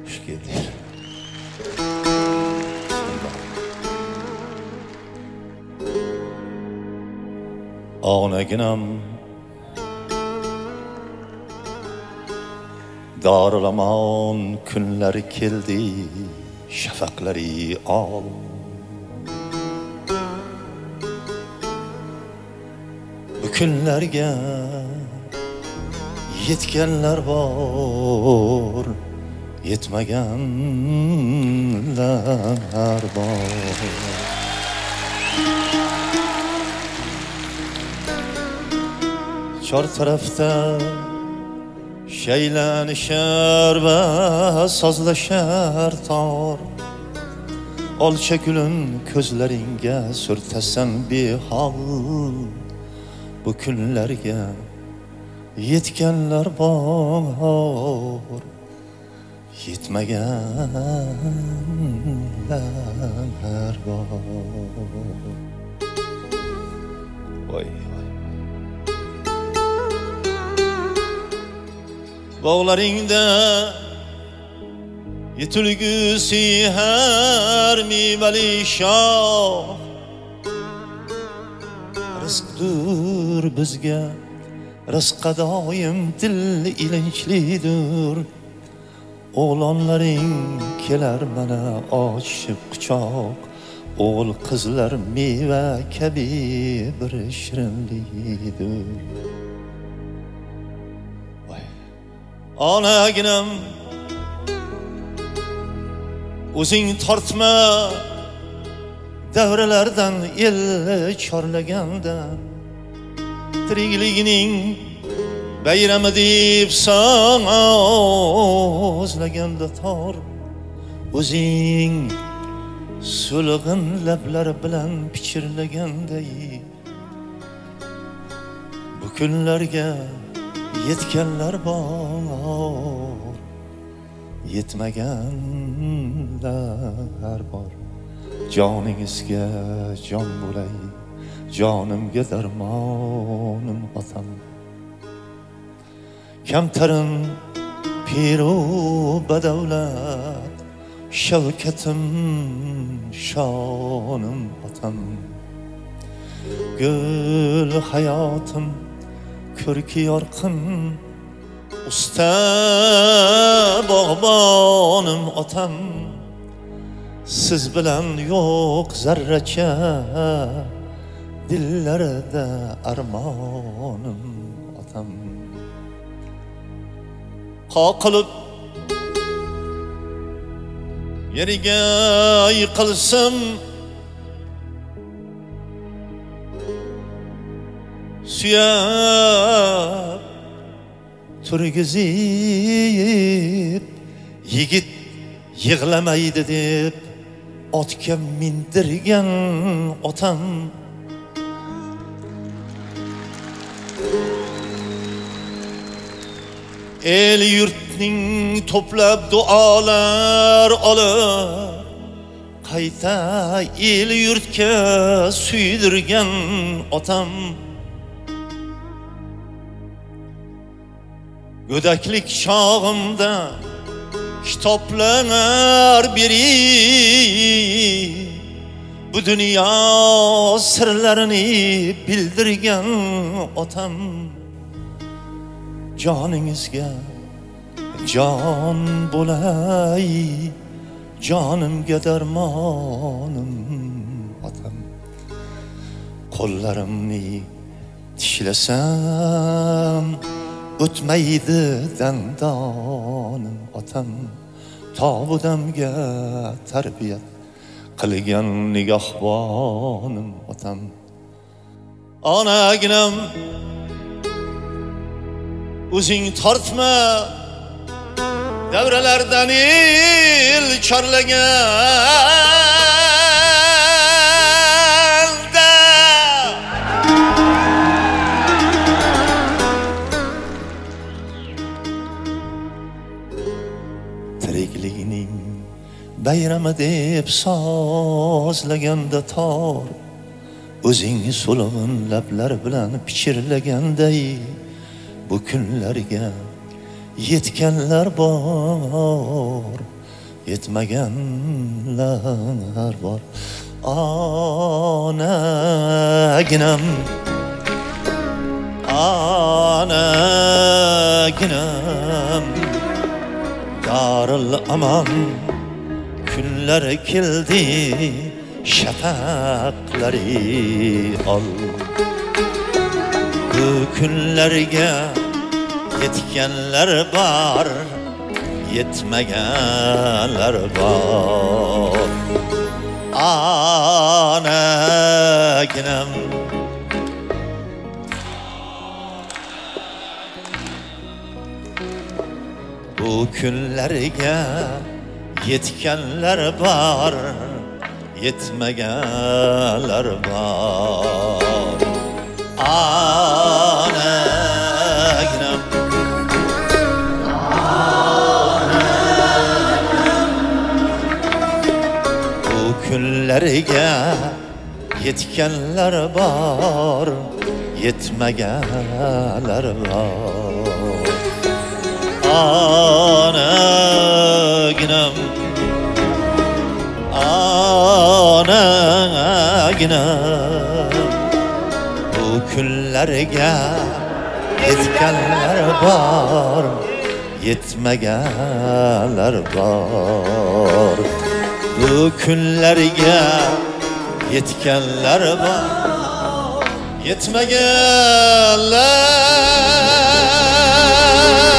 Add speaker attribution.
Speaker 1: xush keldinglar onaginam dorilamon kunlari keldi shafaqlari ol bu kunlarga yetganlar bor yetmaganlar bor chor tarafda shaylanishar va sozlashar tor olcha gulin ko'zlaringga surtasan behol bu kunlarga yetganlar bor yetmaganlar bor. Voy voy bog'laringda yetilgusi har mevali shoh. Rizqdur bizga rizqqa doim til ilinchlidir. O'g'lonlaring kelar mana ochishib quchoq o'g'il qizlar meva kabi bir shirinligidir Voy. onaginam o'zing tortma. Davralardan el chorlaganda tirikligining bayrami deb sozlaganda tor o'zing so'lg'in lablar bilan pichirlaganday bu kunlarga yetganlar bor yetmaganlar bor joningizga jon bo'lay jonimga darmonim otam کمترین پیرو بدولت شوکتم شانم وطن گل حیاتم کرکی یارقم usta bog'bonim otam siz bilan yo'q zarracha dillarida armonim otam qoqilib yeriga yiqilsam suyab turgizib yigit yig'lamaydi deb otga mindirgan otam el yurtning to'plab duolar olib qayta el yurtga suydirgan otam. Go'daklik chog'imda kitoblar biri bu dunyo sirlarini bildirgan otam. Joningizga jon bo'lay jonimga darmonim otam. Qo'llarimni tishlasam o'tmaydi dandonim otam. Tobudamga tarbiyat qilgan nigohbonim otam. Onaginam o'zing tortma davralardan el chorlaganda. Tiriklikning bayrami deb sozlaganda tor o'zing so'lg'in lablar bilan pichirlaganday. Bu kunlarga yetganlar bor yetmaganlar bor. Onaginam onaginam daril amon kunlar keldi shafaqlari ol. Kunlarga yetganlar bor yetmaganlar bor onaginam bu kunlarga yetganlar bor yetmaganlar bor onaginam kunlarga yetganlar bor yetmaganlar bor onaginam onaginam bu kunlarga yetganlar bor yetmaganlar bor bu kunlarga yetganlar bor yetmaganlar